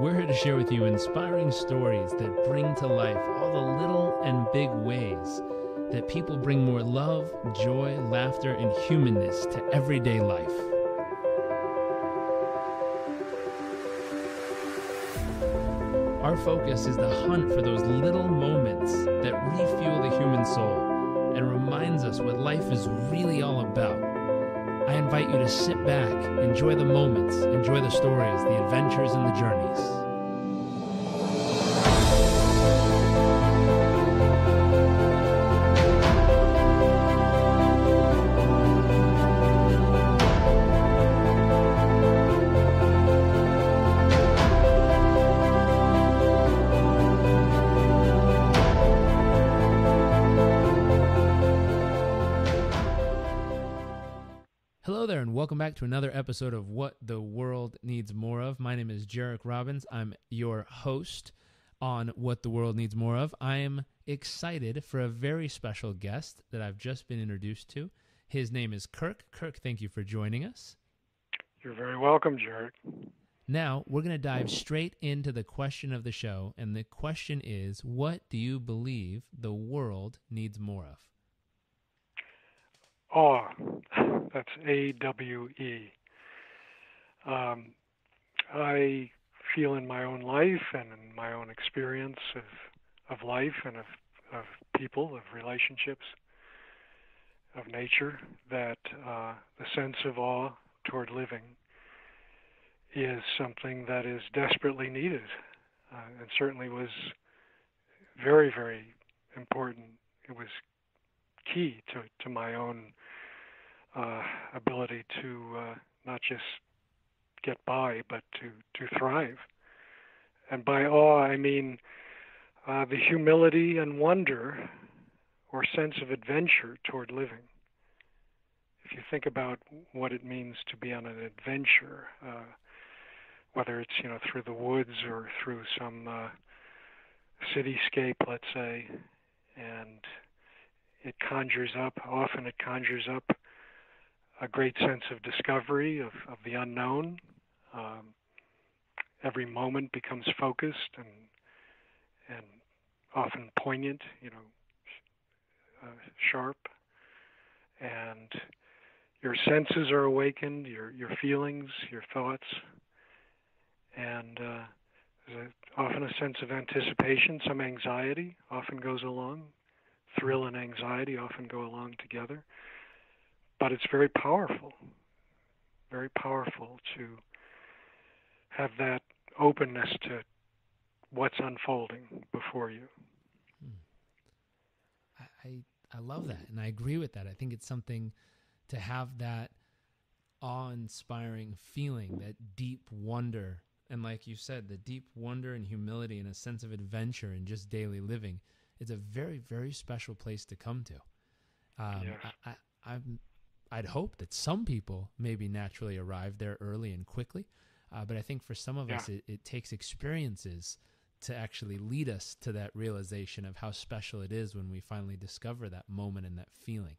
We're here to share with you inspiring stories that bring to life all the little and big ways that people bring more love, joy, laughter, and humanness to everyday life. Our focus is the hunt for those little moments that refuel the human soul and reminds us what life is really all about. I invite you to sit back, enjoy the moments, enjoy the stories, the adventures, and the journeys. To another episode of What the World Needs More of. My name is Jairek Robbins. I'm your host on What the World Needs More of. I am excited for a very special guest that I've just been introduced to. His name is Kirk. Kirk, thank you for joining us. You're very welcome, Jairek. Now, we're going to dive straight into the question of the show, and the question is What do you believe the world needs more of? Awe. That's A W E. Um, I feel in my own life and in my own experience of, of life and of, of people, of relationships, of nature, that uh, the sense of awe toward living is something that is desperately needed uh, and certainly was very, very important. It was key to, to my own uh, ability to uh, not just get by, but to, to thrive. And by awe, I mean uh, the humility and wonder or sense of adventure toward living. If you think about what it means to be on an adventure, uh, whether it's you know through the woods or through some uh, cityscape, let's say, and it conjures up. Often it conjures up a great sense of discovery of, of the unknown. Um, every moment becomes focused and and often poignant, you know, uh, sharp, and your senses are awakened, your your feelings, your thoughts, and uh, there's a, often a sense of anticipation. Some anxiety often goes along. Thrill and anxiety often go along together but it's very powerful, very powerful to have that openness to what's unfolding before you. I, I, I love that, and I agree with that. I think it's something to have that awe-inspiring feeling, that deep wonder, and like you said, the deep wonder and humility and a sense of adventure in just daily living. It's a very, very special place to come to. Um, yes. I, I, I'm I'd hope that some people maybe naturally arrive there early and quickly. Uh, but I think for some of yeah. us, it, it takes experiences to actually lead us to that realization of how special it is when we finally discover that moment and that feeling.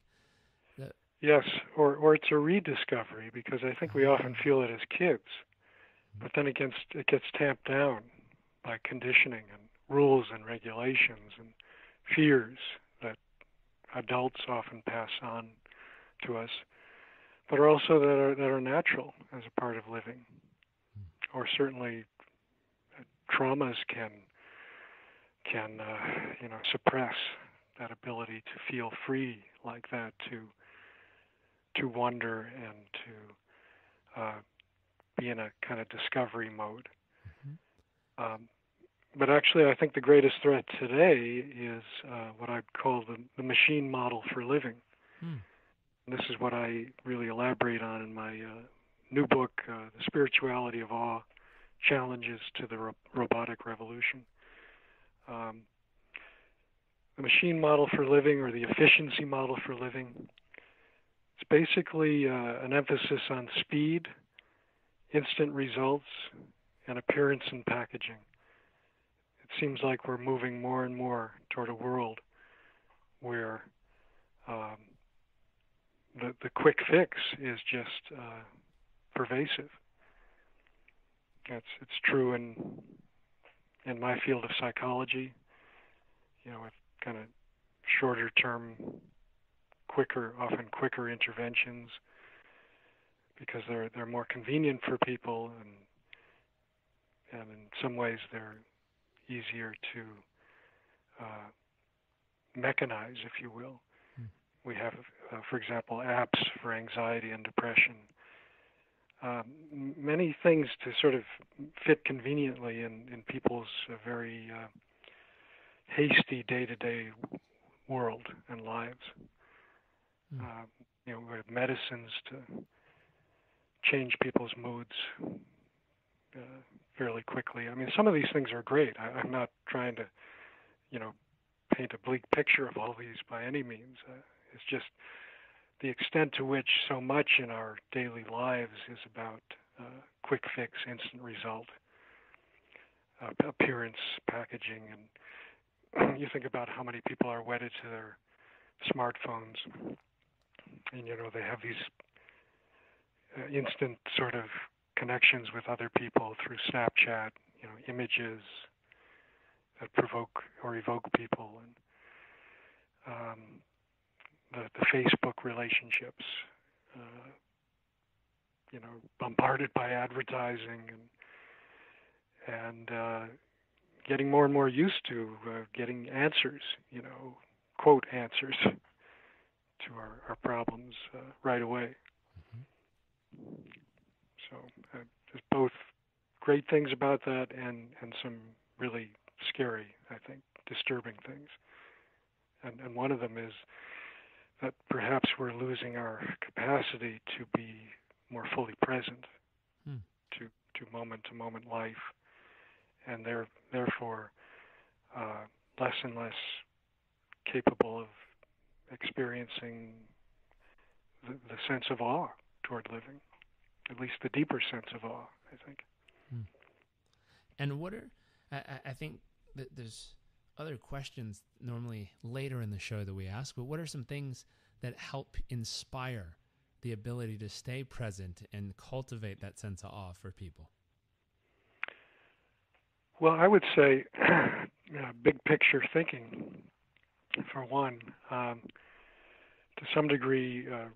That, yes, or, or it's a rediscovery because I think we uh-huh. often feel it as kids, mm-hmm. but then it gets, it gets tamped down by conditioning and rules and regulations and fears that adults often pass on to us, but are also that are that are natural as a part of living, or certainly uh, traumas can can uh, you know suppress that ability to feel free like that to to wonder and to uh, be in a kind of discovery mode. Mm-hmm. Um, but actually, I think the greatest threat today is uh, what I'd call the, the machine model for living. Mm. This is what I really elaborate on in my uh, new book, uh, The Spirituality of Awe Challenges to the Ro- Robotic Revolution. Um, the machine model for living or the efficiency model for living. It's basically uh, an emphasis on speed, instant results, and appearance and packaging. It seems like we're moving more and more toward a world where um, the the quick fix is just uh, pervasive. it's it's true in in my field of psychology. You know, with kind of shorter term, quicker, often quicker interventions because they're they're more convenient for people and and in some ways they're easier to uh, mechanize, if you will. We have, uh, for example, apps for anxiety and depression. Um, many things to sort of fit conveniently in, in people's uh, very uh, hasty day-to-day world and lives. Mm. you know, we have medicines to change people's moods uh, fairly quickly. I mean, some of these things are great. I, I'm not trying to, you know, paint a bleak picture of all these by any means. Uh, it's just the extent to which so much in our daily lives is about uh, quick fix, instant result, uh, appearance, packaging, and you think about how many people are wedded to their smartphones, and you know they have these uh, instant sort of connections with other people through Snapchat, you know, images that provoke or evoke people, and um, the, the Facebook relationships, uh, you know, bombarded by advertising and and uh, getting more and more used to uh, getting answers, you know, quote answers to our, our problems uh, right away. So uh, there's both great things about that and and some really scary, I think, disturbing things. And and one of them is that perhaps we're losing our capacity to be more fully present hmm. to to moment to moment life, and there therefore uh, less and less capable of experiencing the, the sense of awe toward living, at least the deeper sense of awe, I think. Hmm. And what are, I, I think that there's other questions normally later in the show that we ask, but what are some things that help inspire the ability to stay present and cultivate that sense of awe for people? Well, I would say uh, big picture thinking, for one. Um, to some degree, uh,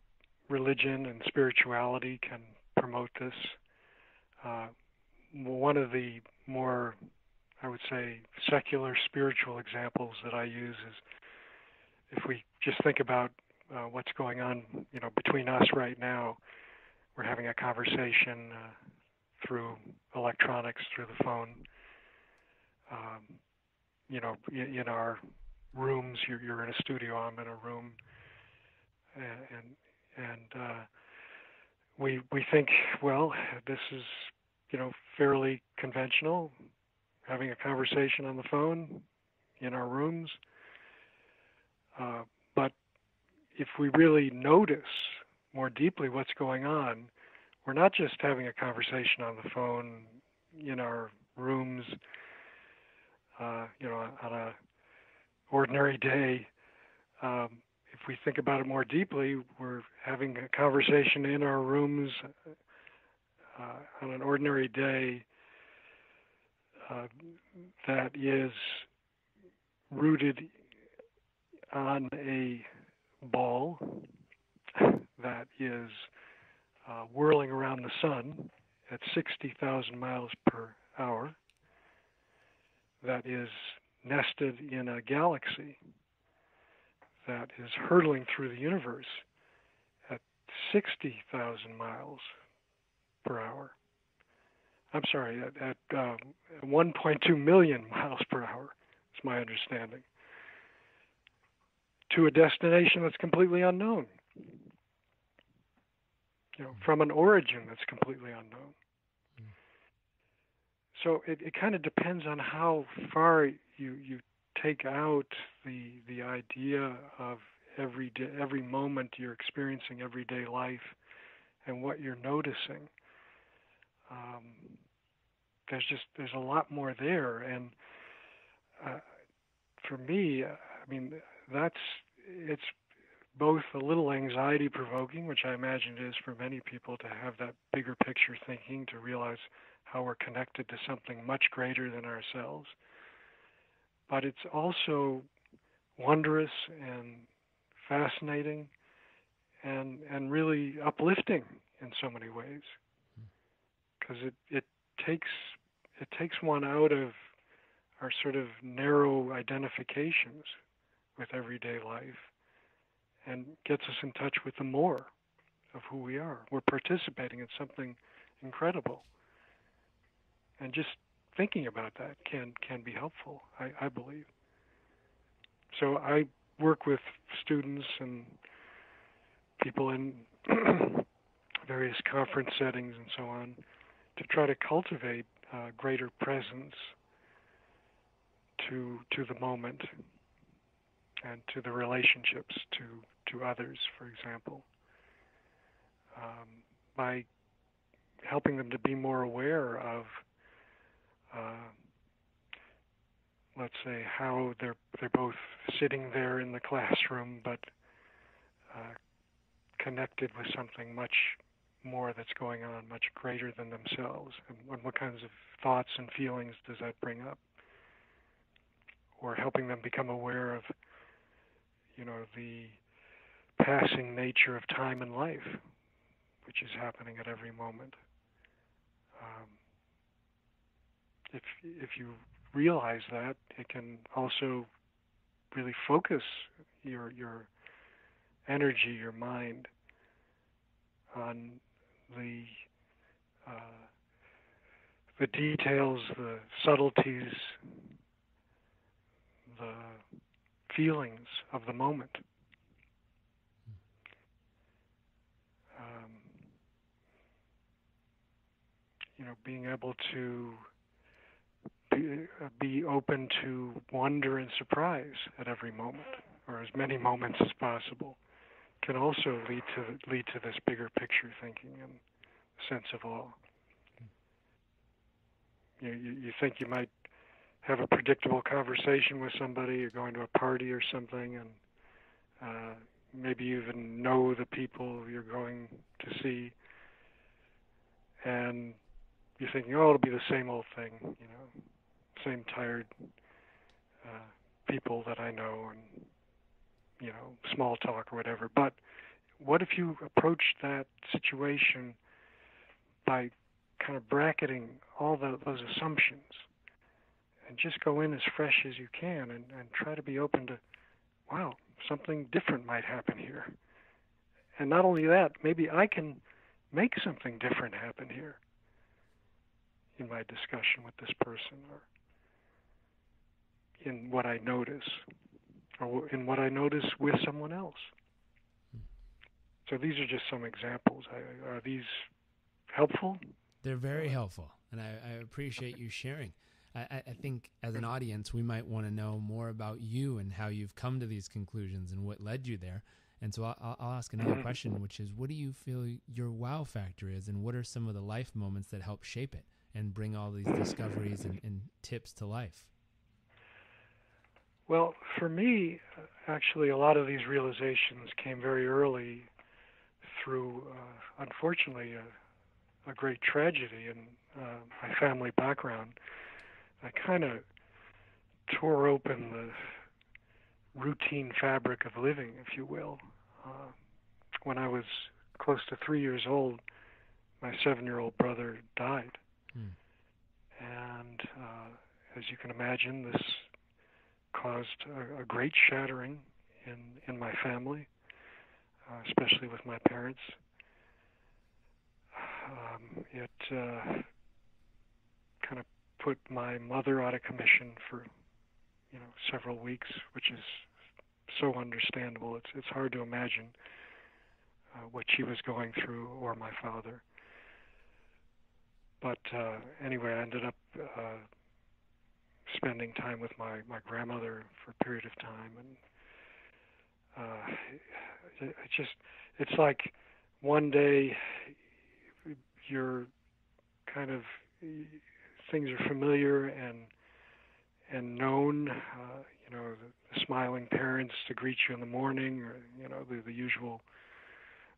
religion and spirituality can promote this. Uh, one of the more, I would say, secular spiritual examples that I use is if we just think about uh, what's going on, you know, between us right now. We're having a conversation uh, through electronics, through the phone. Um, you know, in, in our rooms, you're, you're in a studio. I'm in a room, and and uh, we we think, well, this is you know fairly conventional, having a conversation on the phone in our rooms. Uh, but if we really notice more deeply what's going on, we're not just having a conversation on the phone in our rooms, uh, you know, on a ordinary day. Um, if we think about it more deeply, we're having a conversation in our rooms uh, on an ordinary day uh, that is rooted on a ball that is uh, whirling around the sun at 60,000 miles per hour, that is nested in a galaxy that is hurtling through the universe at 60,000 miles per hour. I'm sorry, at, at uh, 1.2 million miles per hour, is my understanding, to a destination that's completely unknown. You know, from an origin that's completely unknown. So it, it kind of depends on how far you, you take out the the idea of every day, every moment you're experiencing everyday life and what you're noticing. Um, there's just there's a lot more there, and uh, for me, I mean that's it's both a little anxiety provoking, which I imagine it is for many people to have that bigger picture thinking to realize how we're connected to something much greater than ourselves. But it's also wondrous and fascinating and and really uplifting in so many ways. Because it it takes it takes one out of our sort of narrow identifications with everyday life and gets us in touch with the more of who we are. We're participating in something incredible. And just thinking about that can can be helpful, I, I believe. So I work with students and people in various conference settings and so on to try to cultivate uh, greater presence to to the moment and to the relationships to to others, for example, um, by helping them to be more aware of, uh, let's say, how they're they're both sitting there in the classroom, but uh, connected with something much more that's going on, much greater than themselves, and what kinds of thoughts and feelings does that bring up? Or helping them become aware of, you know, the passing nature of time and life, which is happening at every moment. Um, if if you realize that, it can also really focus your your energy, your mind on the uh, the details, the subtleties, the feelings of the moment. Um, you know, being able to be, uh, be open to wonder and surprise at every moment, or as many moments as possible can also lead to lead to this bigger picture thinking and sense of awe. You, you you think you might have a predictable conversation with somebody, you're going to a party or something, and uh, maybe you even know the people you're going to see, and you're thinking, oh, it'll be the same old thing, you know, same tired uh, people that I know, and you know, small talk or whatever. But what if you approach that situation by kind of bracketing all the, those assumptions and just go in as fresh as you can and, and try to be open to, wow, something different might happen here. And not only that, maybe I can make something different happen here in my discussion with this person or in what I notice or in what I notice with someone else. So these are just some examples. Are these helpful? They're very helpful, and I, I appreciate you sharing. I, I, think as an audience, we might want to know more about you and how you've come to these conclusions and what led you there. And so I'll, I'll ask another mm-hmm. question, which is, what do you feel your wow factor is, and what are some of the life moments that help shape it and bring all these discoveries and, and tips to life? Well, for me, actually, a lot of these realizations came very early through, uh, unfortunately, a, a, great tragedy in uh, my family background. I kind of tore open the routine fabric of living, if you will. Uh, when I was close to three years old, my seven year old brother died. Hmm. And uh, as you can imagine, this caused a, a great shattering in in my family, uh, especially with my parents. Um, it uh, kind of put my mother out of commission for you know several weeks, which is so understandable. It's it's hard to imagine uh, what she was going through or my father. But uh, anyway, I ended up uh, spending time with my my grandmother for a period of time, and uh, it, it just it's like one day you're kind of things are familiar and and known. Uh, you know, the, smiling parents to greet you in the morning, or you know, the, the usual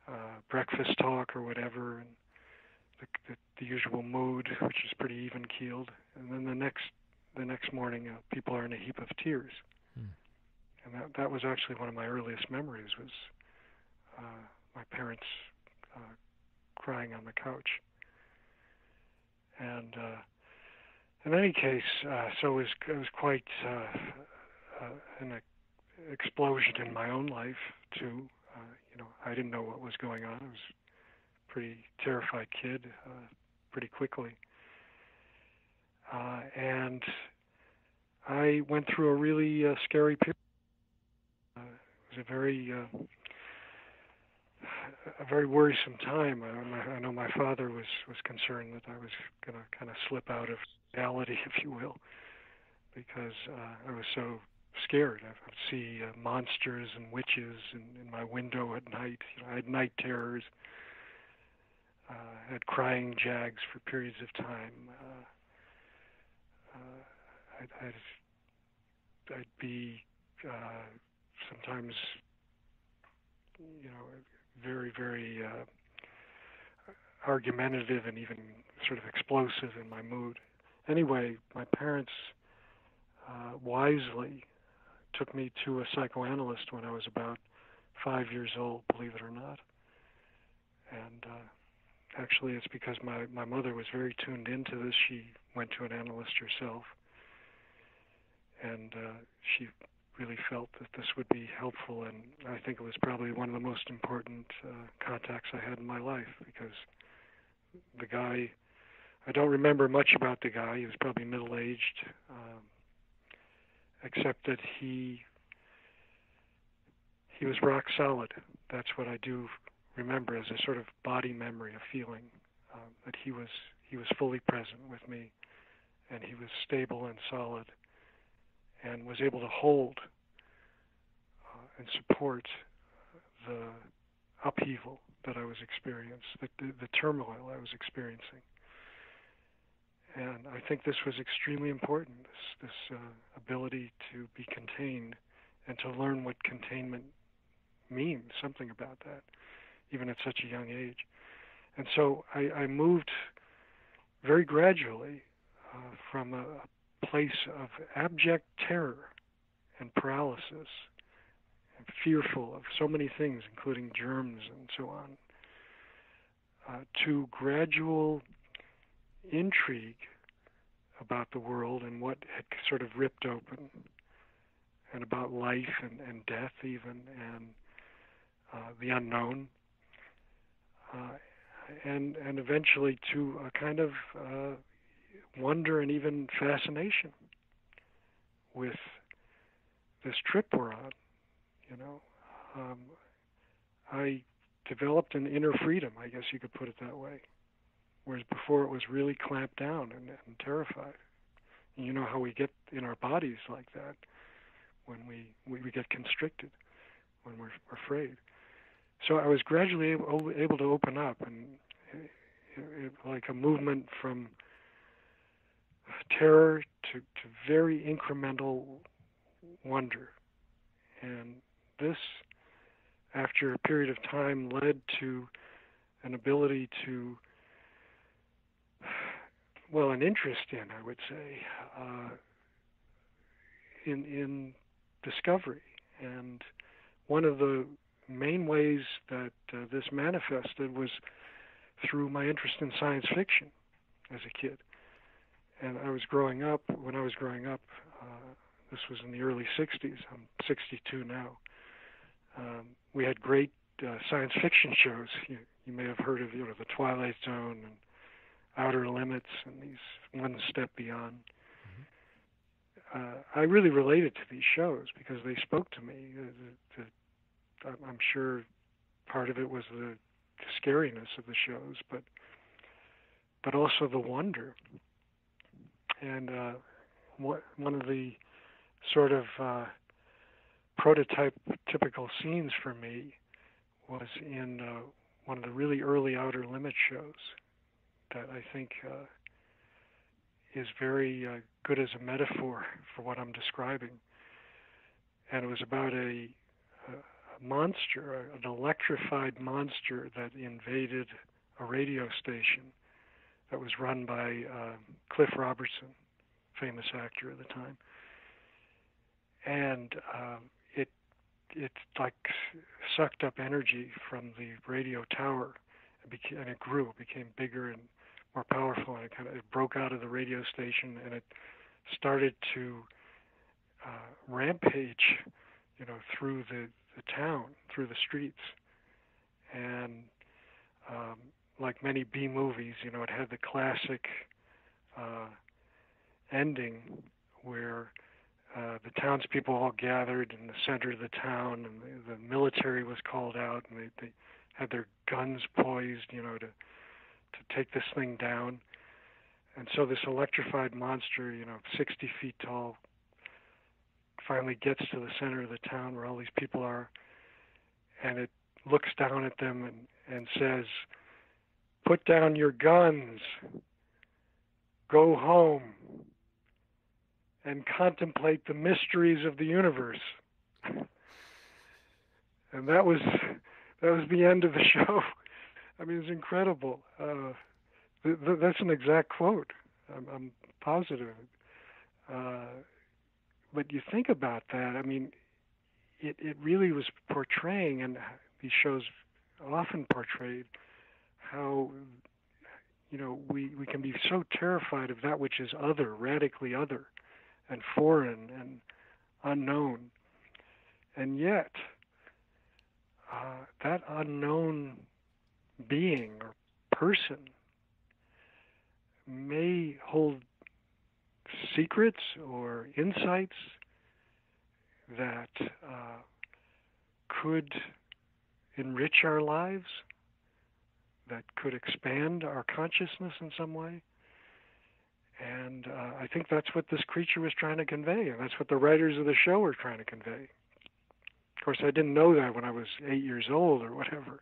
uh, breakfast talk or whatever. And the, the, the usual mood, which is pretty even keeled, and then the next the next morning, uh, people are in a heap of tears. Hmm. And that that was actually one of my earliest memories was uh, my parents uh, crying on the couch. And uh, in any case, uh, so it was it was quite uh, uh, an explosion in my own life too. Uh, you know, I didn't know what was going on. I was a pretty terrified kid uh, pretty quickly. Uh, and I went through a really uh, scary period. Uh, it was a very uh, a very worrisome time. I, I know my father was was concerned that I was going to kind of slip out of reality, if you will, because uh, I was so scared. I would see uh, monsters and witches in, in my window at night. You know, I had night terrors. Uh, I had crying jags for periods of time. Uh, uh, I'd, I'd, I'd be uh, sometimes, you know, very, very uh, argumentative and even sort of explosive in my mood. Anyway, my parents uh, wisely took me to a psychoanalyst when I was about five years old, believe it or not. And uh, actually, it's because my, my mother was very tuned into this. She went to an analyst herself. And uh, she really felt that this would be helpful. And I think it was probably one of the most important uh, contacts I had in my life because the guy, I don't remember much about the guy. He was probably middle aged. Um, except that he he was rock solid. That's what I do remember as a sort of body memory, a feeling um, that he was he was fully present with me, and he was stable and solid, and was able to hold uh, and support the upheaval that I was experiencing, the, the, the turmoil I was experiencing. And I think this was extremely important, this, this uh, ability to be contained and to learn what containment means, something about that, even at such a young age. And so I, I moved very gradually uh, from a, a place of abject terror and paralysis, and fearful of so many things, including germs and so on, uh, to gradual intrigue about the world and what had sort of ripped open, and about life and, and death, even, and uh, the unknown, uh, and and eventually to a kind of uh, wonder and even fascination with this trip we're on. You know, um, I developed an inner freedom, I guess you could put it that way whereas before it was really clamped down and, and terrified. And you know how we get in our bodies like that when we, we, we get constricted, when we're afraid. So I was gradually able, able to open up, and it, it, like a movement from terror to, to very incremental wonder. And this, after a period of time, led to an ability to well, an interest in, I would say, uh, in in discovery. And one of the main ways that uh, this manifested was through my interest in science fiction as a kid. And I was growing up. When I was growing up, uh, this was in the early '60s. I'm 62 now. Um, we had great uh, science fiction shows. You, you may have heard of you know the Twilight Zone and outer limits and these one step beyond. Mm-hmm. Uh, I really related to these shows because they spoke to me. The, the, I'm sure part of it was the, the scariness of the shows, but but also the wonder. And uh, one of the sort of uh, prototype typical scenes for me was in uh, one of the really early Outer Limits shows that I think uh, is very uh, good as a metaphor for what I'm describing. And it was about a, a monster, an electrified monster that invaded a radio station that was run by uh, Cliff Robertson, famous actor at the time, and um, it it like sucked up energy from the radio tower, and, beca- and it grew, became bigger and more powerful, and it kind of it broke out of the radio station, and it started to uh, rampage, you know, through the the town, through the streets, and um, like many B movies, you know, it had the classic uh, ending where uh, the townspeople all gathered in the center of the town, and the, the military was called out, and they, they had their guns poised, you know, to to take this thing down. And so this electrified monster, you know, 60 feet tall, finally gets to the center of the town where all these people are, and it looks down at them and, and says, Put down your guns, go home, and contemplate the mysteries of the universe. and that was that was the end of the show. I mean, it's incredible. Uh, th- th- that's an exact quote. I'm, I'm positive. Uh, but you think about that. I mean, it it really was portraying, and these shows often portrayed how you know we we can be so terrified of that which is other, radically other, and foreign and unknown, and yet uh, that unknown being or person may hold secrets or insights that uh, could enrich our lives, that could expand our consciousness in some way. And uh, I think that's what this creature was trying to convey, and that's what the writers of the show were trying to convey. Of course, I didn't know that when I was eight years old or whatever,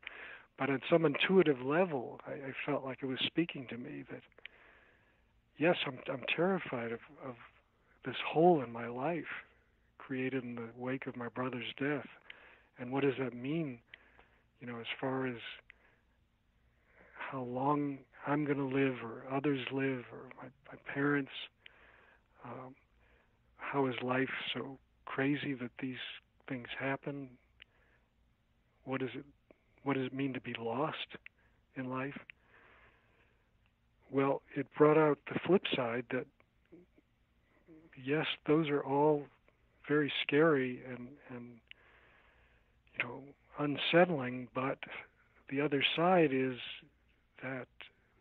but at some intuitive level, I, I felt like it was speaking to me that yes, I'm I'm terrified of of this hole in my life created in the wake of my brother's death, and what does that mean? You know, as far as how long I'm going to live, or others live, or my, my parents. Um, how is life so crazy that these things happen? What does it what does it mean to be lost in life? Well, it brought out the flip side that yes, those are all very scary and and you know unsettling, but the other side is that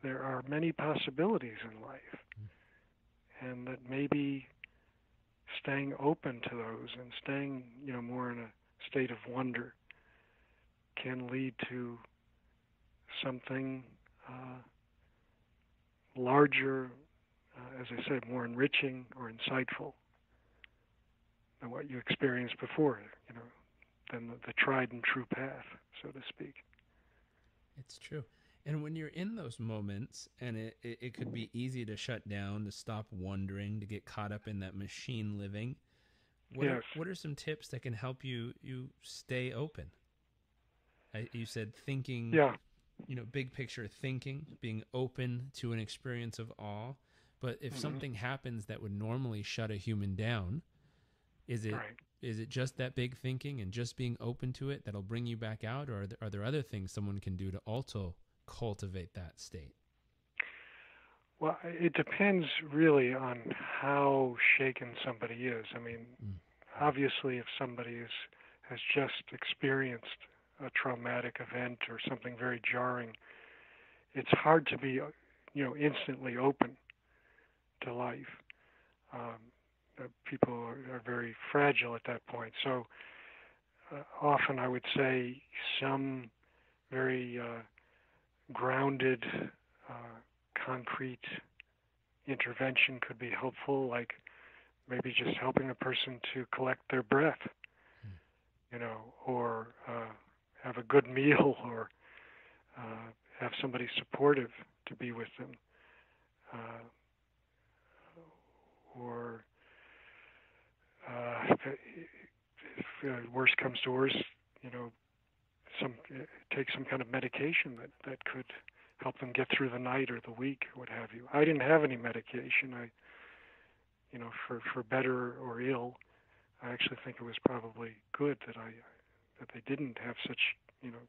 there are many possibilities in life, and that maybe staying open to those and staying you know more in a state of wonder can lead to something uh, larger, uh, as I said, more enriching or insightful than what you experienced before, you know, than the, the tried and true path, so to speak. It's true. And when you're in those moments, and it, it, it, could be easy to shut down, to stop wondering, to get caught up in that machine living. What, yes. are, what are some tips that can help you you stay open? I, you said thinking, yeah. you know, big picture thinking, being open to an experience of awe. But if mm-hmm. something happens that would normally shut a human down, is it right. is it just that big thinking and just being open to it that'll bring you back out, or are there, are there other things someone can do to also cultivate that state? Well, it depends really on how shaken somebody is. I mean, mm. obviously, if somebody is has just experienced a traumatic event or something very jarring, it's hard to be, you know, instantly open to life. Um, uh, people are, are, very fragile at that point. So uh, often, I would say some very uh, grounded, uh, concrete intervention could be helpful, like maybe just helping a person to collect their breath, you know, or uh, have a good meal or uh, have somebody supportive to be with them. Uh, or uh, if, if uh, worst comes to worst, you know, some take some kind of medication that that could help them get through the night or the week or what have you. I didn't have any medication. I, you know, for for better or ill, I actually think it was probably good that I that they didn't have such you know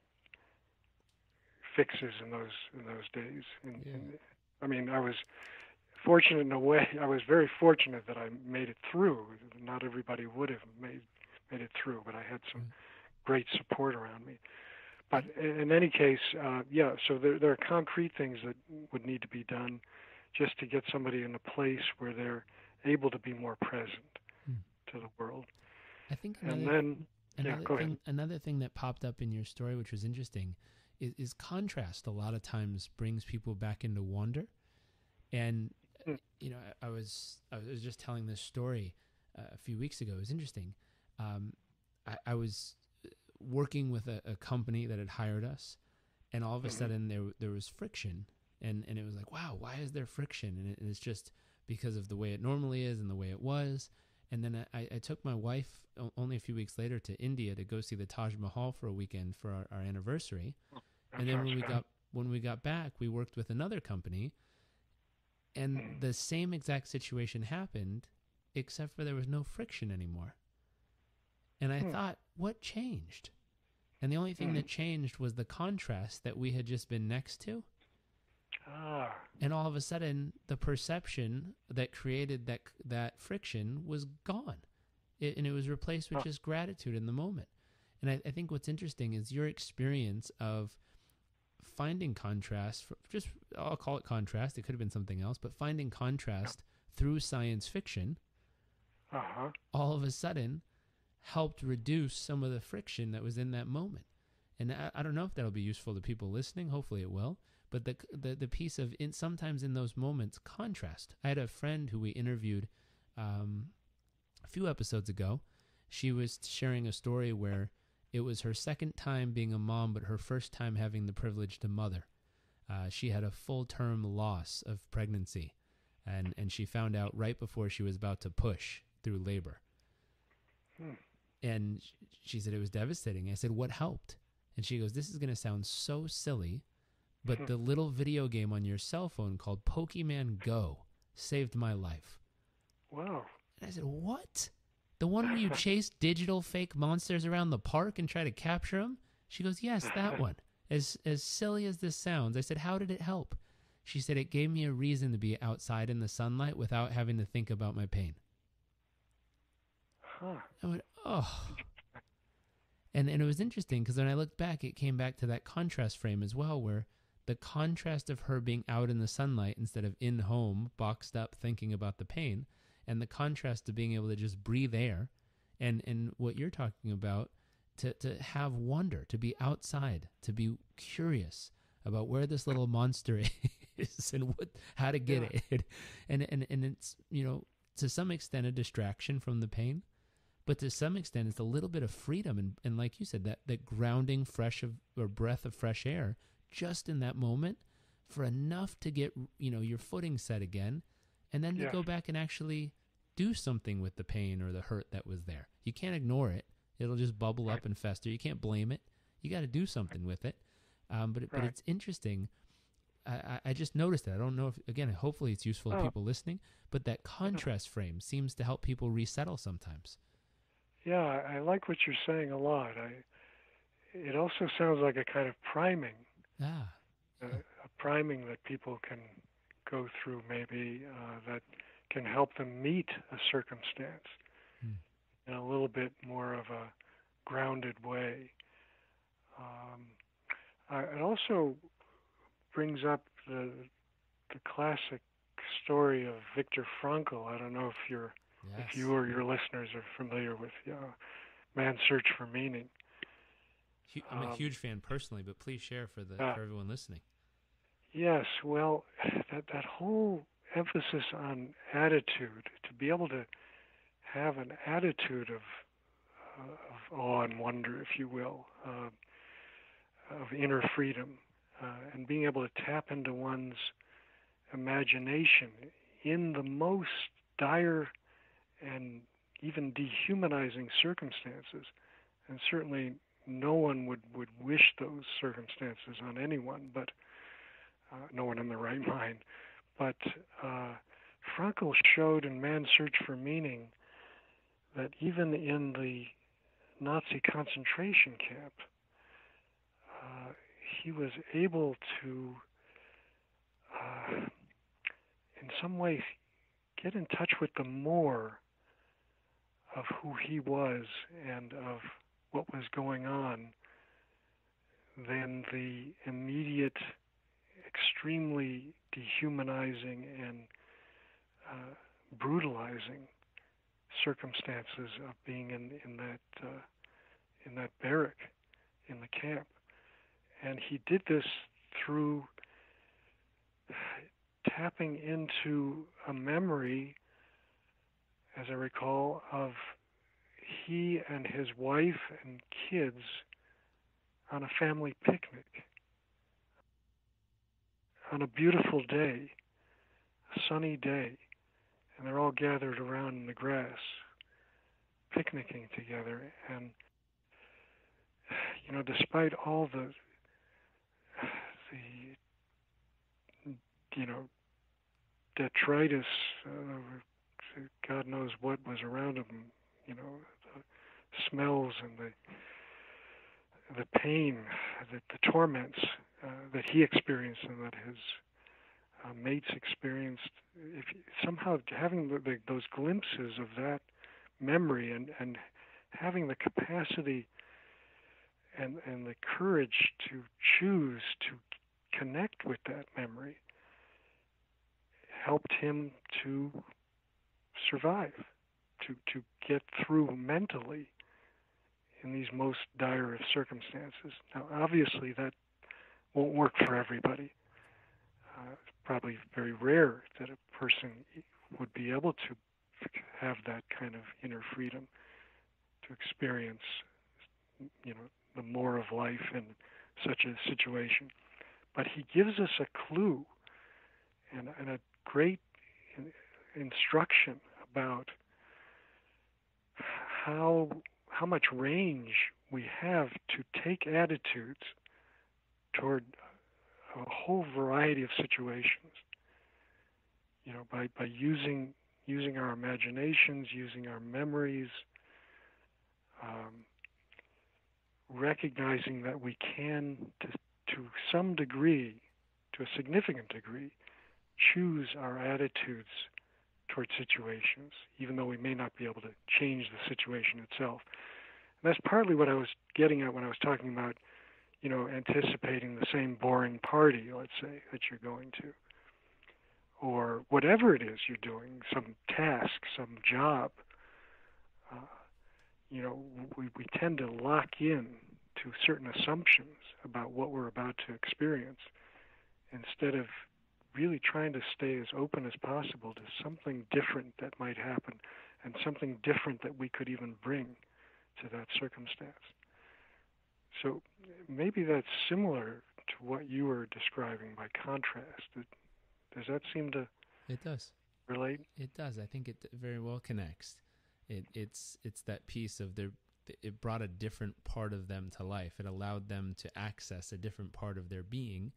fixes in those in those days. And, Yeah. and I mean, I was fortunate in a way. I was very fortunate that I made it through. Not everybody would have made made it through, but I had some Mm. Great support around me. But in, in any case, uh, yeah. So there there are concrete things that would need to be done just to get somebody in a place where they're able to be more present Mm. to the world. I think And another, then yeah, another go ahead. thing another thing that popped up in your story which was interesting is, is contrast a lot of times brings people back into wonder and uh, Mm. you know I, I was i was just telling this story uh, a few weeks ago it was interesting um, I, I was working with a, a company that had hired us and all of a Mhm. sudden there there was friction and and it was like wow why is there friction and, it, and it's just because of the way it normally is and the way it was and then I, I took my wife only a few weeks later to India to go see the Taj Mahal for a weekend for our, our anniversary. That and then when we got when we got back, we worked with another company, and Mm. the same exact situation happened, except for there was no friction anymore. And I Hmm. thought, what changed? And the only thing Mhm. that changed was the contrast that we had just been next to ah, and all of a sudden the perception that created that that friction was gone it, and it was replaced with Huh. just gratitude in the moment and I, I think what's interesting is your experience of finding contrast just i'll call it contrast it could have been something else but finding contrast through science fiction uh huh. all of a sudden helped reduce some of the friction that was in that moment. And I, I don't know if that'll be useful to people listening. Hopefully it will. But the the, the piece of in, sometimes in those moments contrast. I had a friend who we interviewed um, a few episodes ago. She was sharing a story where it was her second time being a mom, but her first time having the privilege to mother. Uh, she had a full term loss of pregnancy, and and she found out right before she was about to push through labor. Hmm. And she said it was devastating. I said, "What helped?" And she goes, "This is going to sound so silly, but Hmm. the little video game on your cell phone called Pokemon Go saved my life." Wow. And I said, "What? The one where you chase digital fake monsters around the park and try to capture them?" She goes, "Yes, that one." As as silly as this sounds, I said, "How did it help?" She said, "It gave me a reason to be outside in the sunlight without having to think about my pain." Huh. I went, "Oh." And and it was interesting because when I looked back, it came back to that contrast frame as well, where the contrast of her being out in the sunlight instead of in home, boxed up, thinking about the pain, and the contrast of being able to just breathe air, and and what you're talking about, to to have wonder, to be outside, to be curious about where this little monster is and what how to get Yeah. it, and and and it's you know to some extent a distraction from the pain but to some extent it's a little bit of freedom and, and like you said that that grounding fresh of or breath of fresh air just in that moment for enough to get you know your footing set again and then to Yeah. go back and actually do something with the pain or the hurt that was there you can't ignore it it'll just bubble up and fester you can't blame it you got to do something with it um, but it, but it's interesting I, I I just noticed that. I don't know if again. Hopefully, it's useful to Oh. people listening. But that contrast frame seems to help people resettle sometimes. Yeah, I like what you're saying a lot. I. It also sounds like a kind of priming, Ah, uh, a priming that people can go through, maybe uh, that can help them meet a circumstance Hmm. in a little bit more of a grounded way. Um, I, it also brings up the the classic story of Viktor Frankl. I don't know if you're yes. if you or your listeners are familiar with uh, Man's Search for Meaning. I'm a um, huge fan personally, but please share for the Yeah. for everyone listening. Yes, well, that that whole emphasis on attitude, to be able to have an attitude of uh, of awe and wonder, if you will, uh, of inner freedom, uh, and being able to tap into one's imagination in the most dire and even dehumanizing circumstances, and certainly no one would, would wish those circumstances on anyone, but uh, no one in the right mind. But uh, Frankl showed in Man's Search for Meaning that even in the Nazi concentration camp, uh, he was able to, uh, in some ways, get in touch with the more of who he was and of what was going on than the immediate, extremely dehumanizing and uh, brutalizing circumstances of being in in that uh, in that barrack in the camp, and he did this through tapping into a memory, as I recall, of he and his wife and kids on a family picnic on a beautiful day, a sunny day, and they're all gathered around in the grass, picnicking together. And you know, despite all the the you know detritus, uh, God knows what was around him, you know, the smells and the the pain, the, the torments uh, that he experienced and that his uh, mates experienced. If somehow having the, the, those glimpses of that memory and and having the capacity and and the courage to choose to connect with that memory helped him to survive, to to get through mentally in these most dire of circumstances. Now, obviously, that won't work for everybody. Uh, it's probably very rare that a person would be able to have that kind of inner freedom to experience, you know, the more of life in such a situation. But he gives us a clue and, and a great instruction about how how much range we have to take attitudes toward a whole variety of situations. You know, by, by using using our imaginations, using our memories, um, recognizing that we can, to, to some degree, to a significant degree, choose our attitudes towards situations, even though we may not be able to change the situation itself. And that's partly what I was getting at when I was talking about, you know, anticipating the same boring party, let's say, that you're going to, or whatever it is you're doing, some task, some job. Uh, you know, we, we tend to lock in to certain assumptions about what we're about to experience instead of really trying to stay as open as possible to something different that might happen and something different that we could even bring to that circumstance. So maybe that's similar to what you were describing by contrast. Does that seem to it does relate? It does. I think it very well connects. It it's it's that piece of their it brought a different part of them to life. It allowed them to access a different part of their being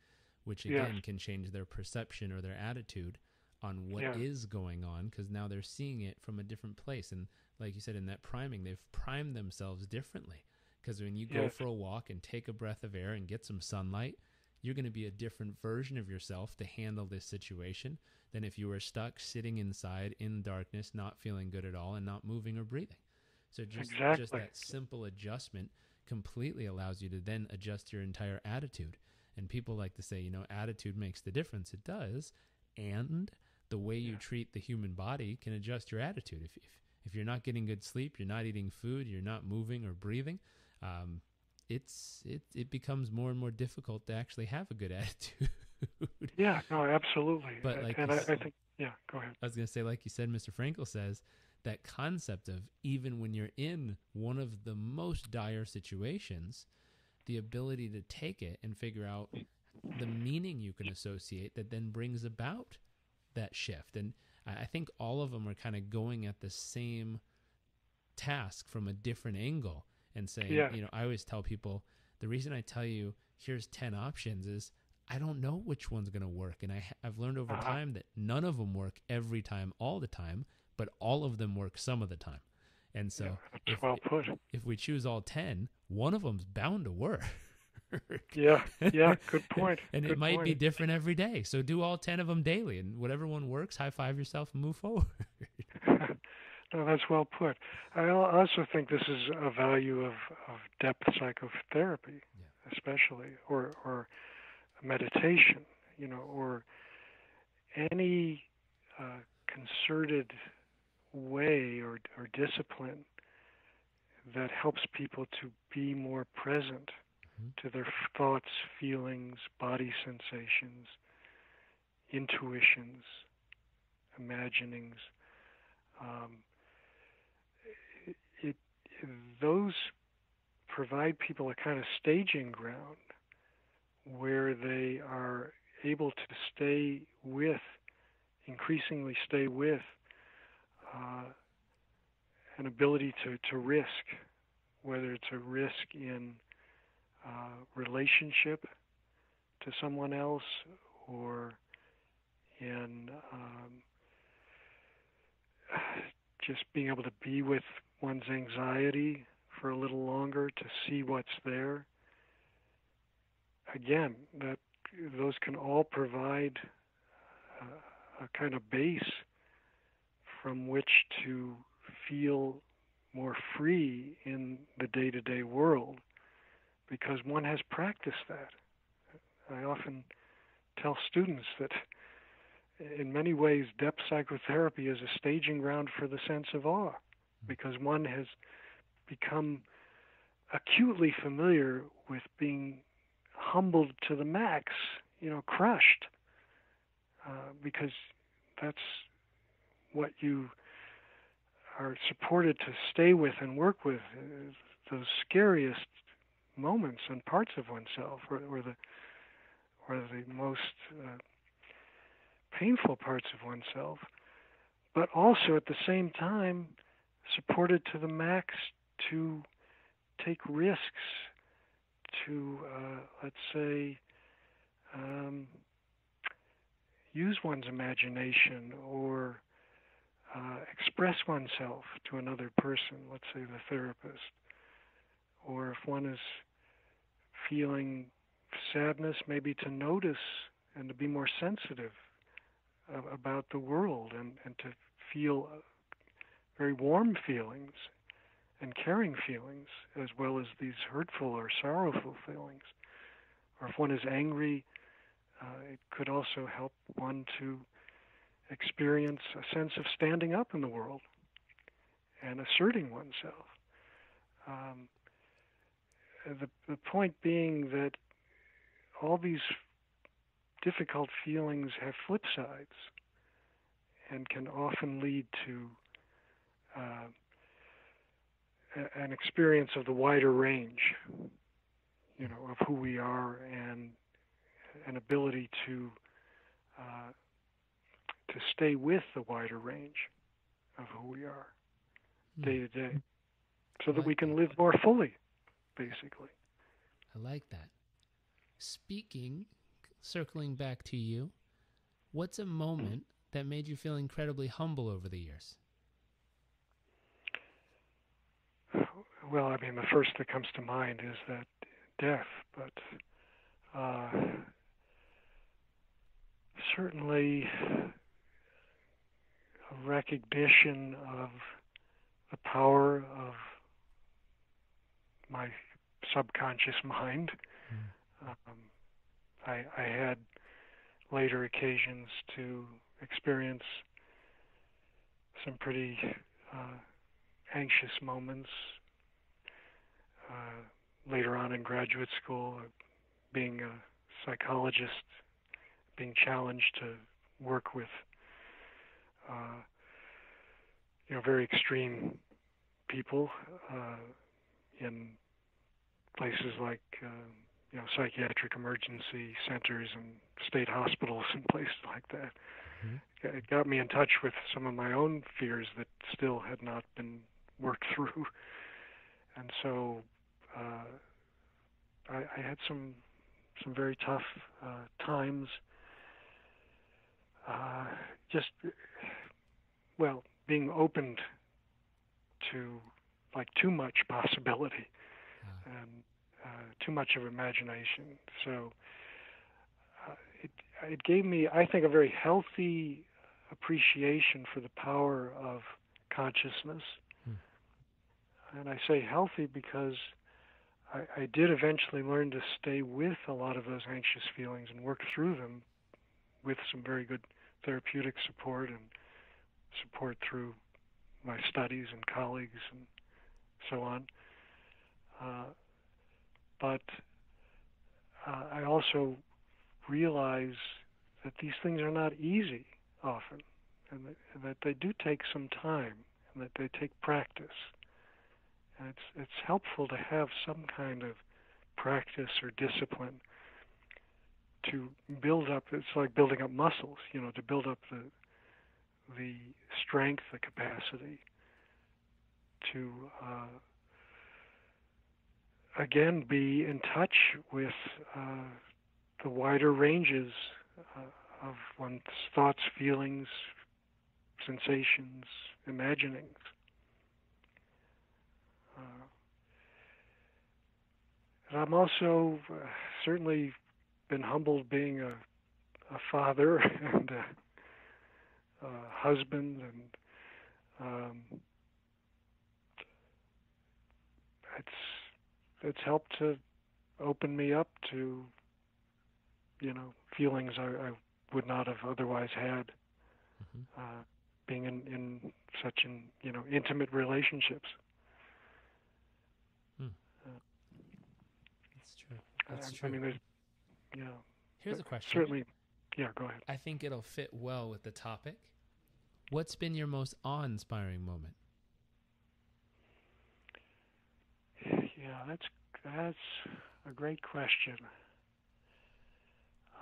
which again yes. can change their perception or their attitude on what yeah. is going on because now they're seeing it from a different place. And like you said, in that priming, they've primed themselves differently. Because when you go yes. for a walk and take a breath of air and get some sunlight, you're going to be a different version of yourself to handle this situation than if you were stuck sitting inside in darkness, not feeling good at all, and not moving or breathing. So just exactly. just that simple adjustment completely allows you to then adjust your entire attitude. And people like to say, you know, attitude makes the difference. It does. And the way you treat the human body can adjust your attitude. If, if, if you're not getting good sleep, you're not eating food, you're not moving or breathing, um, it's it it becomes more and more difficult to actually have a good attitude. yeah, no, absolutely. But like and I, I, think yeah, go ahead. I was gonna say, like you said, Mr. Frankl says that concept of even when you're in one of the most dire situations, the ability to take it and figure out the meaning you can associate that then brings about that shift. And I think all of them are kind of going at the same task from a different angle and saying, yeah. you know, I always tell people the reason I tell you here's 10 options is I don't know which one's going to work. And I, I've learned over Uh-huh. time that none of them work every time, all the time, but all of them work some of the time. And so Yeah, if, well put. if we choose all 10, one of them's bound to work. Yeah, yeah, good point. and good it might be different every day. So do all 10 of them daily and whatever one works, high five yourself and move forward. no, that's well put. I also think this is a value of, of depth psychotherapy, Yeah. especially, or or meditation, you know, or any uh, concerted way or or discipline that helps people to be more present Mhm. to their thoughts, feelings, body sensations, intuitions, imaginings. Um, it, those provide people a kind of staging ground where they are able to stay with, increasingly stay with, uh, an ability to, to risk, whether it's a risk in uh, relationship to someone else or in um, just being able to be with one's anxiety for a little longer to see what's there. Again, that those can all provide uh, a kind of base from which to feel more free in the day-to-day world because one has practiced that. I often tell students that in many ways depth psychotherapy is a staging ground for the sense of awe because one has become acutely familiar with being humbled to the max, you know, crushed, uh, because that's what you are supported to stay with and work with those scariest moments and parts of oneself, or, or the or the most uh, painful parts of oneself, but also at the same time supported to the max to take risks, to uh, let's say um, use one's imagination or uh, express oneself to another person, let's say the therapist, or if one is feeling sadness, maybe to notice and to be more sensitive a- about the world and, and to feel uh, very warm feelings and caring feelings as well as these hurtful or sorrowful feelings. Or if one is angry, uh, it could also help one to experience a sense of standing up in the world and asserting oneself. Um, the, the point being that all these difficult feelings have flip sides and can often lead to uh, an experience of the wider range, you know, of who we are and an ability to uh, to stay with the wider range of who we are Hmm. day to day, so that Like we can that. live more fully, basically. I like that. Speaking, circling back to you, what's a moment that made you feel incredibly humble over the years? Well, I mean, the first that comes to mind is that death, but uh, certainly a recognition of the power of my subconscious mind. Um, I, I had later occasions to experience some pretty uh, anxious moments uh, later on in graduate school, uh, being a psychologist, being challenged to work with, uh, you know, very extreme people uh, in places like, uh, you know, psychiatric emergency centers and state hospitals and places like that. Mhm. It got me in touch with some of my own fears that still had not been worked through, and so uh, I, I had some some very tough uh, times. Uh, just well, being opened to like too much possibility and uh, too much of imagination. So uh, it it gave me, I think, a very healthy appreciation for the power of consciousness. Hmm. And I say healthy because I, I did eventually learn to stay with a lot of those anxious feelings and work through them with some very good therapeutic support and support through my studies and colleagues and so on. Uh, but uh, I also realize that these things are not easy often, and that, and that they do take some time, and that they take practice. And it's it's helpful to have some kind of practice or discipline to build up. It's like building up muscles, you know, to build up the the strength, the capacity to uh, again be in touch with uh, the wider ranges uh, of one's thoughts, feelings, sensations, imaginings. Uh, and I'm also uh, certainly been humbled being a, a father and a husband, and um, it's it's helped to open me up to you know feelings I, I would not have otherwise had Mhm. uh, being in, in such in you know intimate relationships. That's true. That's I, true. I mean, there's yeah, Here's a question. certainly. Yeah, go ahead. I think it'll fit well with the topic. What's been your most awe-inspiring moment? Yeah, that's that's a great question.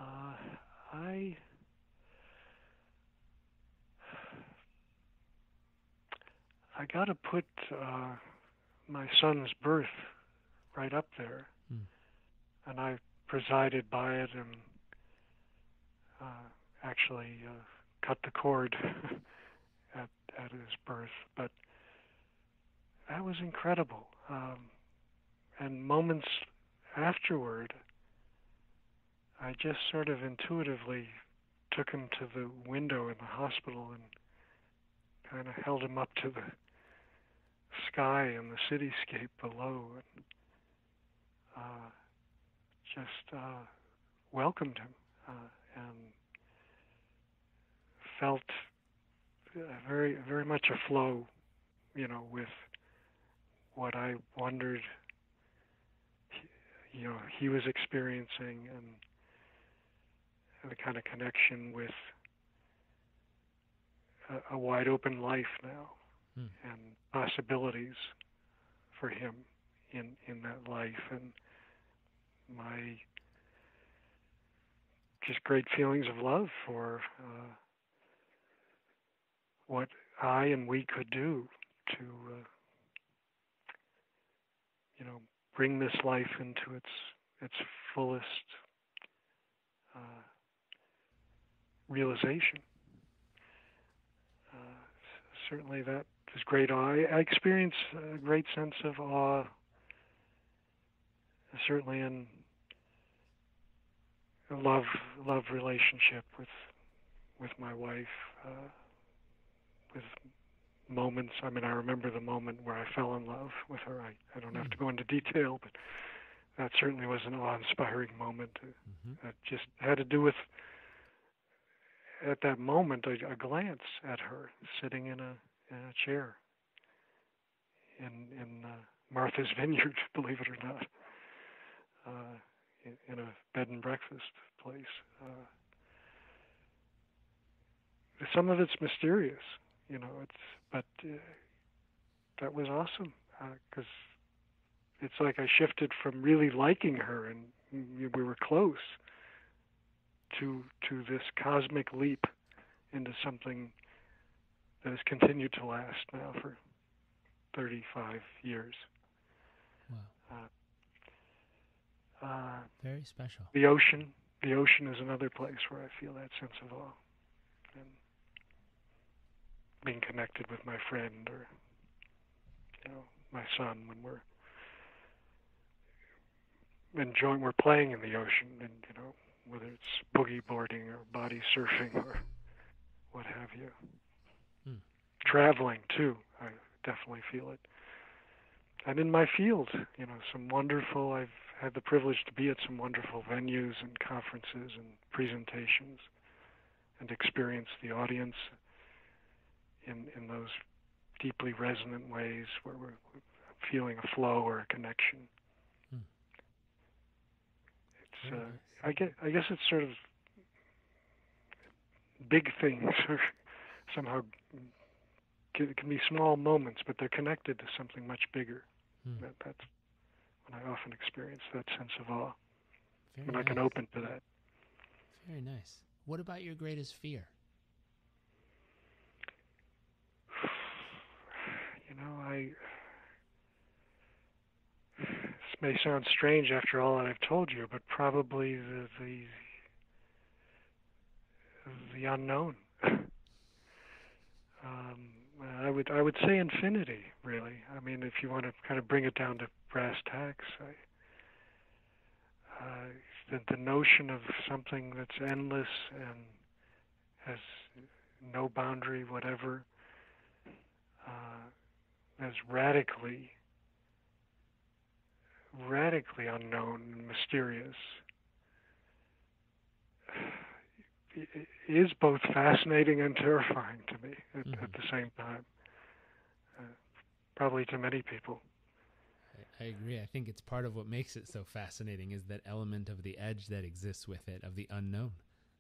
Uh, I I got to put uh, my son's birth right up there, Hmm. and I presided by it and actually uh, cut the cord at at his birth. But that was incredible. Um, and moments afterward, I just sort of intuitively took him to the window in the hospital and kind of held him up to the sky and the cityscape below and uh, just uh, welcomed him uh, and felt very very much a flow, you know, with what I wondered he- you know he was experiencing and the kind of connection with a, a wide open life now Hmm. and possibilities for him in in that life and my just great feelings of love for uh, what I and we could do to uh, you know bring this life into its its fullest uh, realization. Uh, certainly, that is great awe. I, I experience a great sense of awe, certainly in love love relationship with with my wife. Uh, with moments. I mean, I remember the moment where I fell in love with her. I, I don't have to go into detail, but that certainly was an awe-inspiring moment. Uh, Mm-hmm. That just had to do with, at that moment, a, a glance at her sitting in a in a chair in in uh, Martha's Vineyard, believe it or not, uh, in, in a bed and breakfast place. Uh, some of it's mysterious, you know. It's but uh, that was awesome because it's like I shifted from really liking her and we we were close to to this cosmic leap into something that has continued to last now for 35 years. Wow. Uh, Uh, Very special. the ocean. The ocean is another place where I feel that sense of awe. And being connected with my friend or, you know, my son when we're enjoying, we're playing in the ocean and, you know, whether it's boogie boarding or body surfing or what have you. Hmm. Traveling too, I definitely feel it. And in my field, you know, some wonderful, I've had the privilege to be at some wonderful venues and conferences and presentations and experience the audience in, in those deeply resonant ways where we're feeling a flow or a connection. Hmm. It's, uh, nice. I guess, I guess it's sort of big things or somehow can, can be small moments, but they're connected to something much bigger. Hmm. That, that's when I often experience that sense of awe, Very when I can open to that. Very nice. What about your greatest fear? You know, I. This may sound strange after all that I've told you, but probably the the the unknown. um, I would I would say infinity, really. I mean, if you want to kind of bring it down to brass tacks, I, uh, the the notion of something that's endless and has no boundary, whatever, uh, as radically, radically unknown and mysterious is both fascinating and terrifying to me at, Mhm. at the same time. Uh, probably to many people. I, I agree. I think it's part of what makes it so fascinating is that element of the edge that exists with it, of the unknown,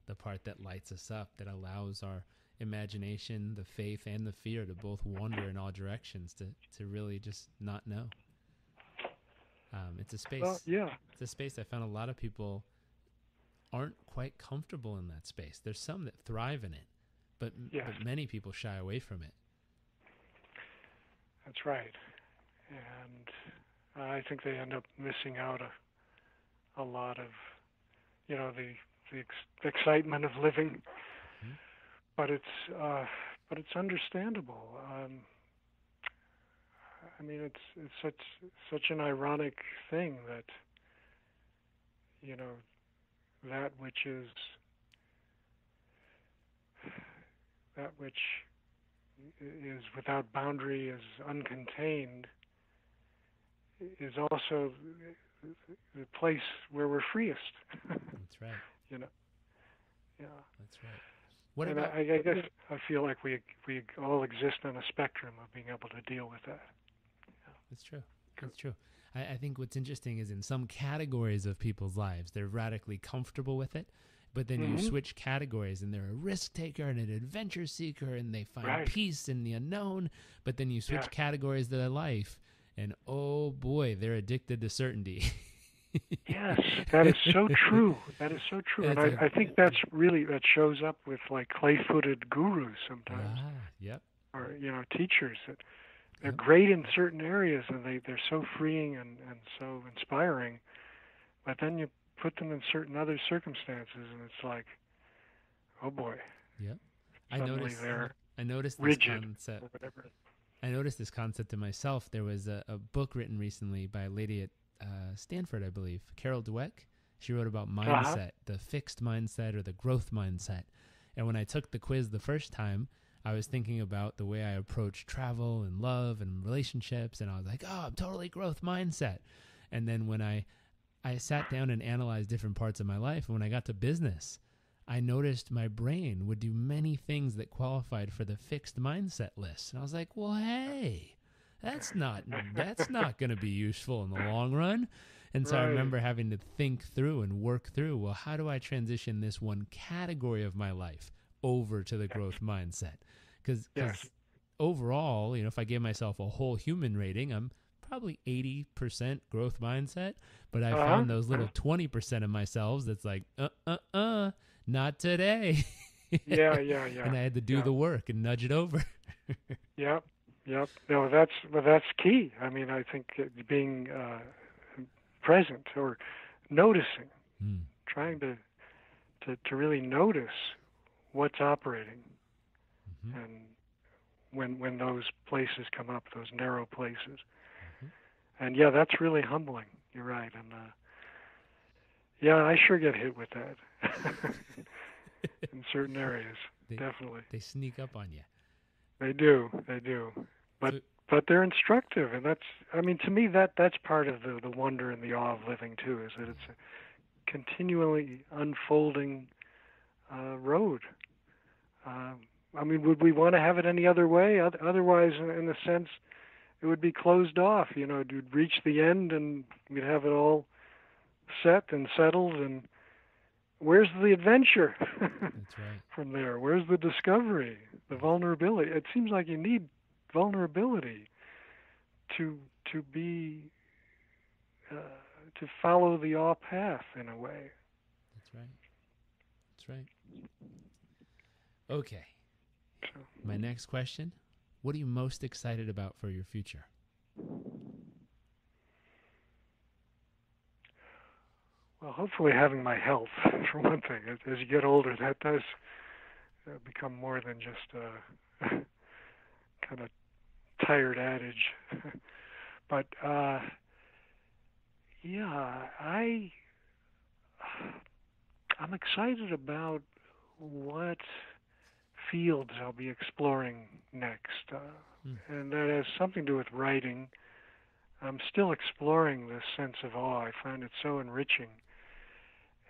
the part that lights us up, that allows our imagination, the faith, and the fear to both wander in all directions, to, to really just not know. Um, it's a space. Well, yeah, It's a space I found a lot of people aren't quite comfortable in that space. There's some that thrive in it, but, Yes. but many people shy away from it. that's right. And I think they end up missing out a, a lot of, you know, the the ex- excitement of living. Mhm. But it's uh, but it's understandable. Um, I mean, it's it's such such an ironic thing that you know that which is that which is without boundary, is uncontained, is also the place where we're freest. That's right. you know, yeah. That's right. What and about I, I guess I feel like we we all exist on a spectrum of being able to deal with that. That's true. That's true. I, I think what's interesting is in some categories of people's lives, they're radically comfortable with it. But then you Mhm. switch categories and they're a risk taker and an adventure seeker and they find Right. peace in the unknown. But then you switch Yeah. categories to their life and oh boy, they're addicted to certainty. Yes, that is so true. That is so true, and It's a- I, I think that's really that shows up with like clay-footed gurus sometimes, ah, yep. or you know, teachers that they're great in certain areas and they they're so freeing and and so inspiring, but then you put them in certain other circumstances and it's like, oh boy, I noticed they're I noticed this concept. I noticed this concept in myself. There was a, a book written recently by a lady at uh, Stanford, I believe, Carol Dweck. She wrote about mindset, the fixed mindset or the growth mindset. And when I took the quiz the first time, I was thinking about the way I approach travel and love and relationships, and I was like, "Oh, I'm totally growth mindset." And then when I I sat down and analyzed different parts of my life, and when I got to business, I noticed my brain would do many things that qualified for the fixed mindset list. And I was like, well, hey, that's not that's not going to be useful in the long run. And so I remember having to think through and work through, well, how do I transition this one category of my life over to the growth mindset? Cuz Yes. overall, you know, if I give myself a whole human rating, I'm probably 80% growth mindset, but I Uh-huh. found those little 20% of myself that's like, uh, uh, uh, not today. Yeah, yeah, yeah. and I had to do yeah. the work and nudge it over. Yep, yep. No, that's well, that's key. I mean, I think being uh, present or noticing, Mm. trying to to to really notice what's operating, Mhm. and when when those places come up, those narrow places, Mhm. and yeah, that's really humbling. You're right, and uh, yeah, I sure get hit with that in certain areas. They- Definitely, They sneak up on you. they do, they do. But So- but they're instructive, and that's I mean to me that that's part of the the wonder and the awe of living too, is that it's a continually unfolding uh, road. Um, I mean, would we want to have it any other way? Otherwise, in in a sense, it would be closed off. You know, you'd reach the end and we'd have it awe set and settled. And where's the adventure That's right. from there? Where's the discovery, the vulnerability? It seems like you need vulnerability to to be uh, to follow the all path in a way. That's right. That's right. Okay. My next question What are you most excited about for your future? Well, hopefully having my health for one thing. As, as you get older, that does uh, become more than just a kind of tired adage. but uh, yeah, I I'm excited about what fields I'll be exploring next, uh, Hmm. and that has something to do with writing. I'm still exploring this sense of awe. I find it so enriching,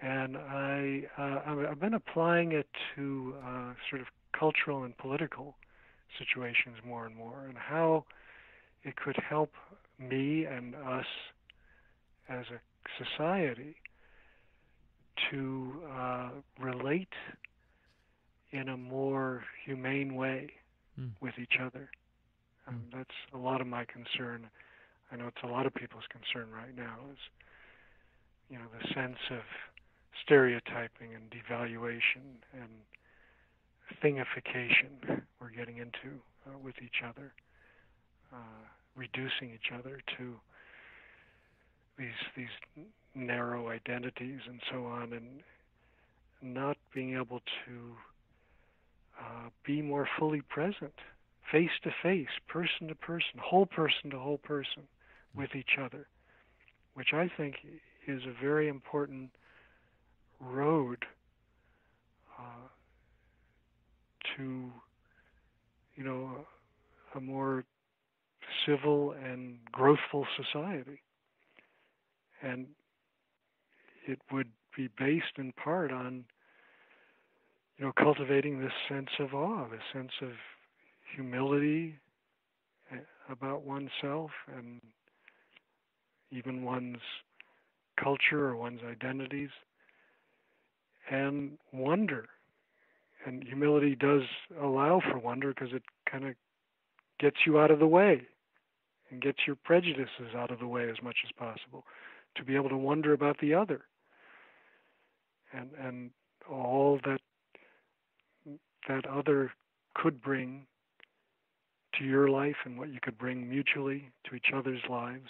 and I uh, I've- I've been applying it to uh, sort of cultural and political situations more and more, and how it could help me and us as a society to uh, relate in a more humane way Hmm. with each other. And that's a lot of my concern. I know it's a lot of people's concern right now is, you know, the sense of stereotyping and devaluation and thingification we're getting into uh, with each other, uh, reducing each other to these these narrow identities and so on, and not being able to uh, be more fully present, face to face, person to person, whole person to whole person with each other, which I think is a very important road uh, to, you know, a more civil and growthful society. And it would be based in part on you know, cultivating this sense of awe, this sense of humility eh, about oneself and even one's culture or one's identities, and wonder. And humility does allow for wonder because it kind of gets you out of the way and gets your prejudices out of the way as much as possible to be able to wonder about the other and and all that that other could bring to your life and what you could bring mutually to each other's lives.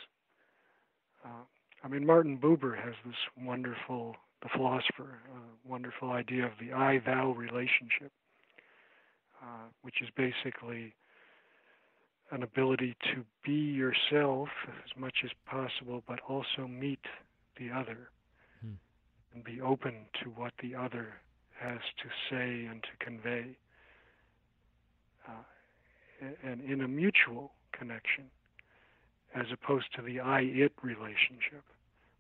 Uh, I mean, Martin Buber has this wonderful, the philosopher, uh, wonderful idea of the I thou relationship, uh, which is basically an ability to be yourself as much as possible, but also meet the other Hmm. and be open to what the other has to say and to convey, uh, and in a mutual connection, as opposed to the I-it relationship,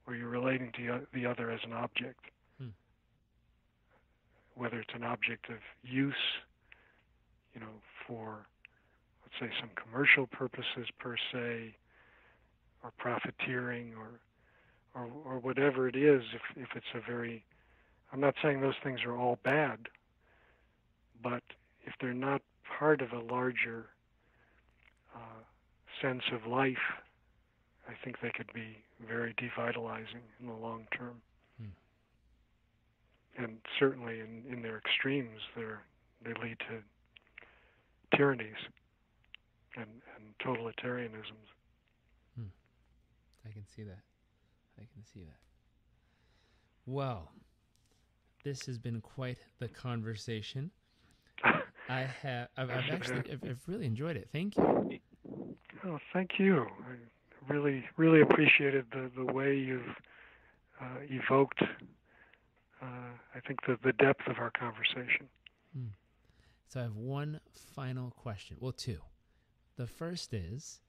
where you're relating to the other as an object, Hmm. whether it's an object of use, you know, for let's say some commercial purposes per se, or profiteering, or or, or whatever it is. If if it's a very I'm not saying those things are all bad, but if they're not part of a larger uh, sense of life, I think they could be very devitalizing in the long term. Hmm. And certainly in, in their extremes, they're, they lead to tyrannies and, and totalitarianisms. I can see that. I can see that. Well, this has been quite the conversation. I have. I've, I've actually. I've, I've, really enjoyed it. Thank you. Oh, thank you. I really, really appreciated the the way you've uh, evoked. Uh, I think the the depth of our conversation. Hmm. So I have one final question. Well, two. The first is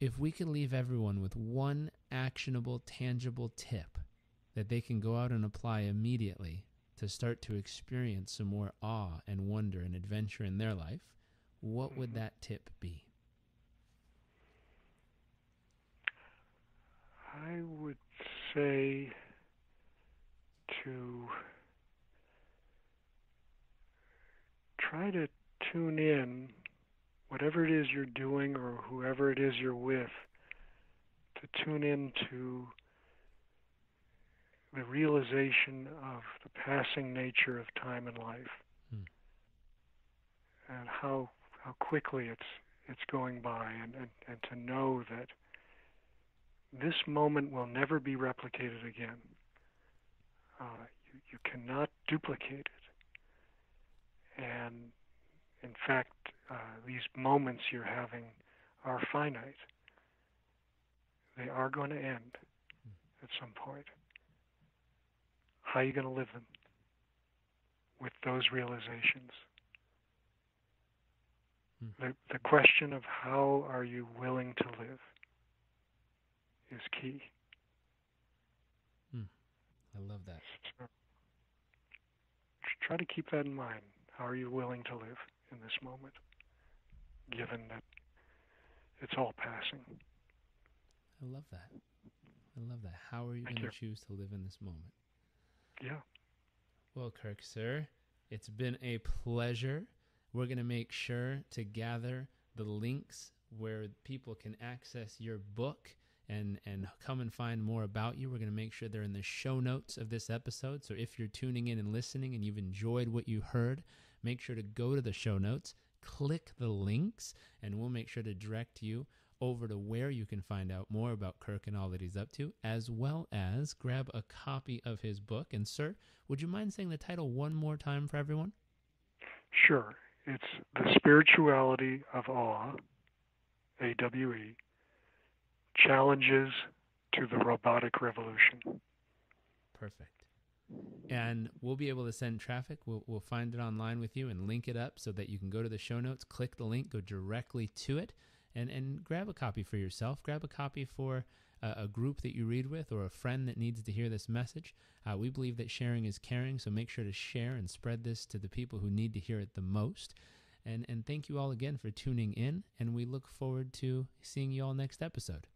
if we could leave everyone with one actionable, tangible tip that they can go out and apply immediately to start to experience some more awe and wonder and adventure in their life, what would mm-hmm. that tip be? I would say to try to tune in, whatever it is you're doing or whoever it is you're with, to tune in to the realization of the passing nature of time and life hmm. and how how quickly it's it's going by and, and, and to know that this moment will never be replicated again. Uh, you, you cannot duplicate it. And in fact, uh, these moments you're having are finite. They are going to end at some point. How are you going to live them with those realizations? Hmm. The, the question of how are you willing to live is key. Hmm. I love that. So, try to keep that in mind. How are you willing to live in this moment, given that it's all passing? I love that. I love that. How are you going to choose to live in this moment? Yeah. Well, Kirk, sir, it's been a pleasure. We're going to make sure to gather the links where people can access your book and and come and find more about you. We're going to make sure they're in the show notes of this episode. So if you're tuning in and listening and you've enjoyed what you heard, make sure to go to the show notes, click the links, and we'll make sure to direct you over to where you can find out more about Kirk and all that he's up to, as well as grab a copy of his book. And, sir, would you mind saying the title one more time for everyone? Sure. It's The Spirituality of Awe, A W E, Challenges to the Robotic Revolution. Perfect. And we'll be able to send traffic. We'll, we'll find it online with you and link it up so that you can go to the show notes, click the link, go directly to it and and grab a copy for yourself. Grab a copy for a, a group that you read with or a friend that needs to hear this message. Uh, we believe that sharing is caring, so make sure to share and spread this to the people who need to hear it the most. And and thank you all again for tuning in, and we look forward to seeing you all next episode.